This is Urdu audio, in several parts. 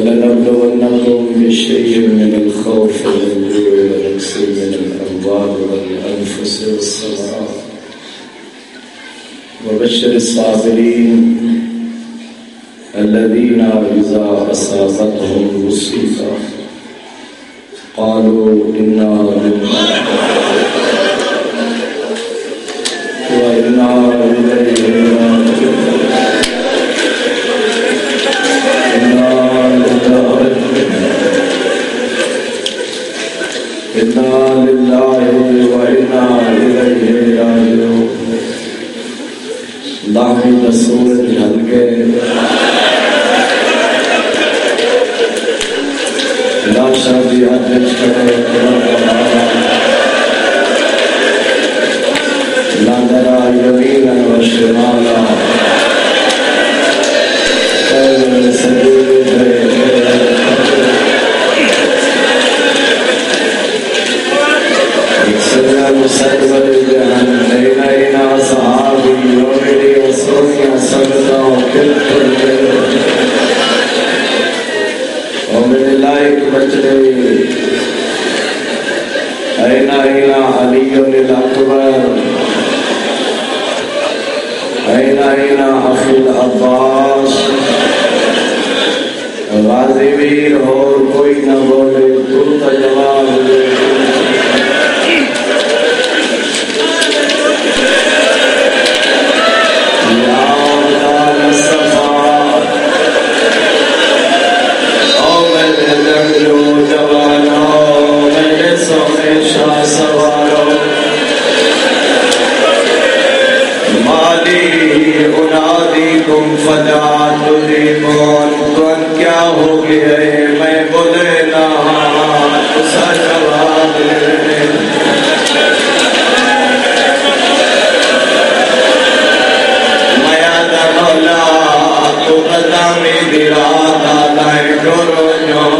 ولنبلونكم بشيء من الخوف والجوع ونقص من الأموال والأنفس والثمرات. وبشر الصابرين الذين إذا أصابتهم مصيبة قالوا إنا لله وإنا إليه راجعون. لاہی دا سورج ڈھل گئے لاشا و شمالا سجود فلا تدركون کون کیا ہو گیا ہے میں بولے نا سا جواب مولا تو ڈورو جو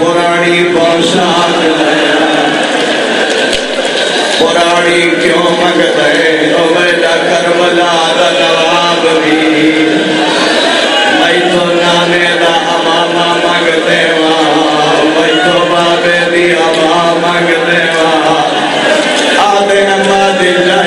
پرانی پوشاک لیا پرانی کیوں مگتے او بیٹا کربلا دا نواب بھی۔ میں تو نانے دا اماما مگتے وہاں میں تو بابے دی اما مگتے وہاں آدھے اما دی جائیے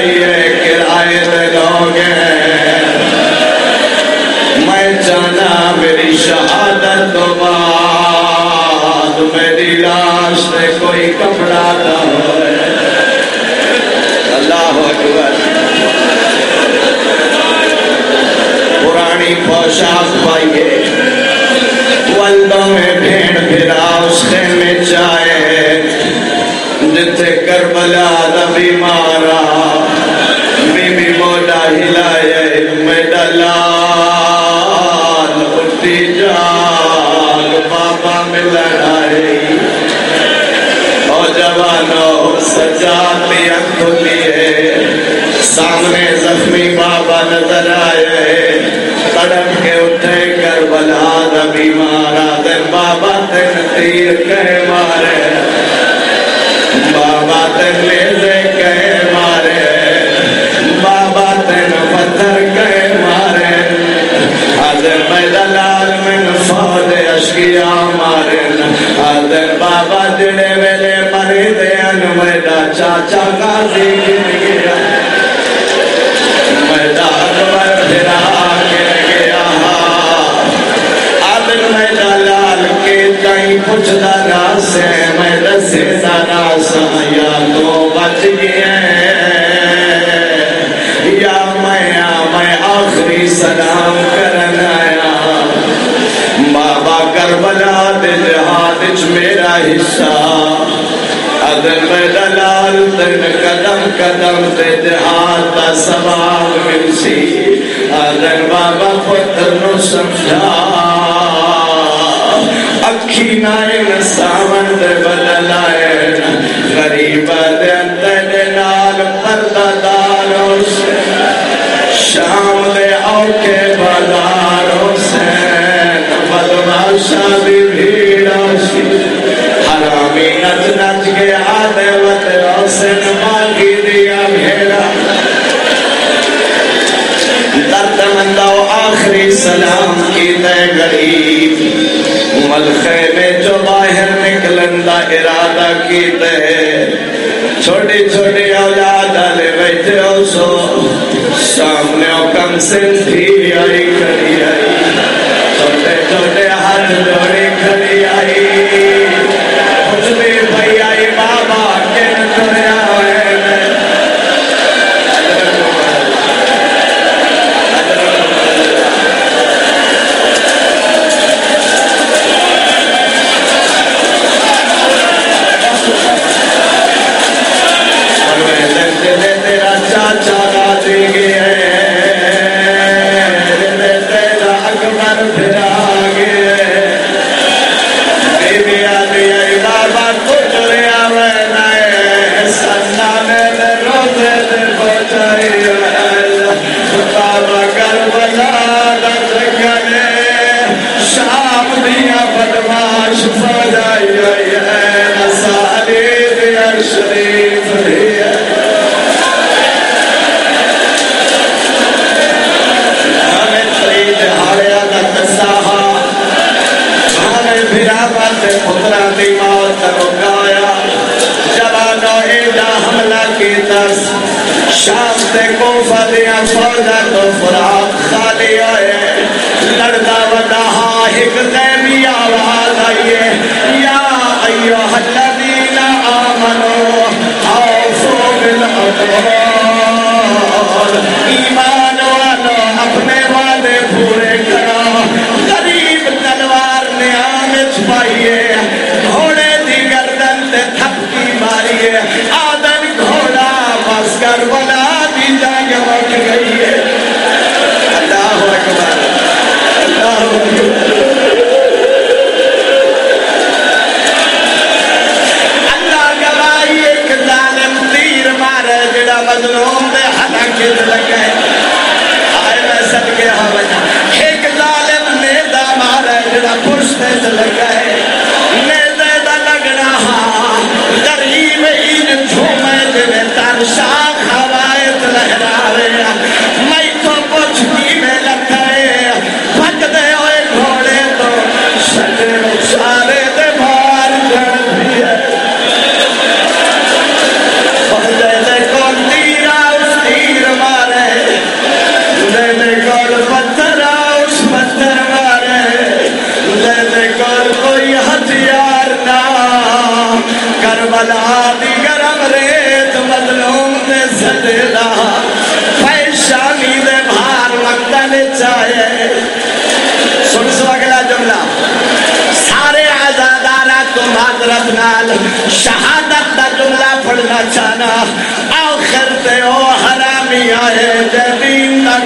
لڑائی سامنے زخمی بابا نظر آئے تڑپ کے اٹھے کر بلا ربی مارا بابا تن تیر کہ مارے بابا تن لے کچھ لگا سے میں رسے دارا سایا ہاں، تو بچ گئے یا میں میں آخری سلام کرنا ہاں۔ بابا کربلا دے جہاد میرا حصہ۔ اگر میں دلال دن قدم قدم تے جہاد دا سوال ملسی۔ اگر بابا پتر نو سمجھا۔ ساون بدلا ہے غریب کیتے چھوٹی چھوٹی اولاد آلے بیٹھے ہو سو سامنے او کم سن تھی آئی کھڑی آئی چھوٹے چھوٹے ہاتھ دوڑی کھڑی گئی ہے۔ جاگ اٹھ نال شہادت دا جملہ پڑھنا چاہنا آخر تے او حرامی آئے جے دین دا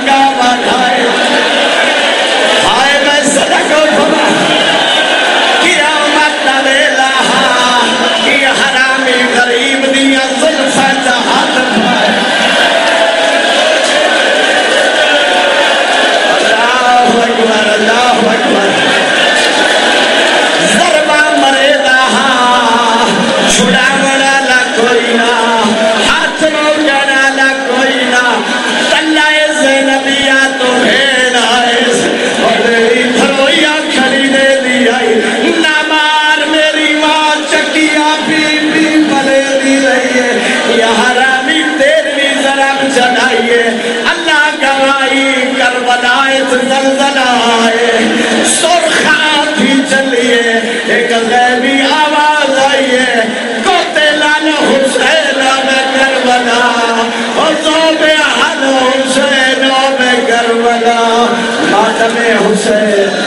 زلزلہ آئے۔ سرخ چلیے ایک غیبی آواز آئیے قتلن حسین میں کربلا حل حسین میں کربلا حسین۔